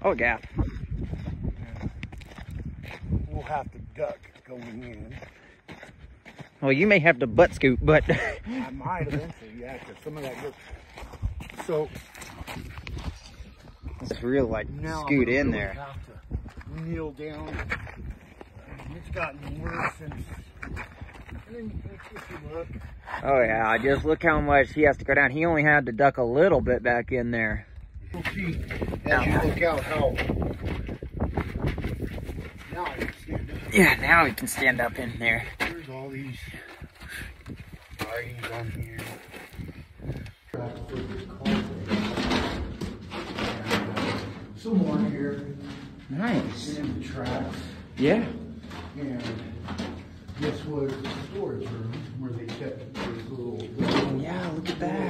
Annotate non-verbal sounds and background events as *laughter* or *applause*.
Oh, yeah. We'll have to duck going in. Well, you may have to butt scoot, but *laughs* I might eventually, yeah, because some of that goes. So it's real like scoot in really there. Have to kneel down. It's gotten worse since. And then if you look, Oh yeah, just look how much he has to go down. He only had to duck a little bit back in there. You'll see as you look out how. Now I can stand up. Yeah, now we can stand up in there. There's all these writings on here. Some more here Nice. in the tracks. Yeah. And this was the storage room where they kept those little. Yeah, look at that.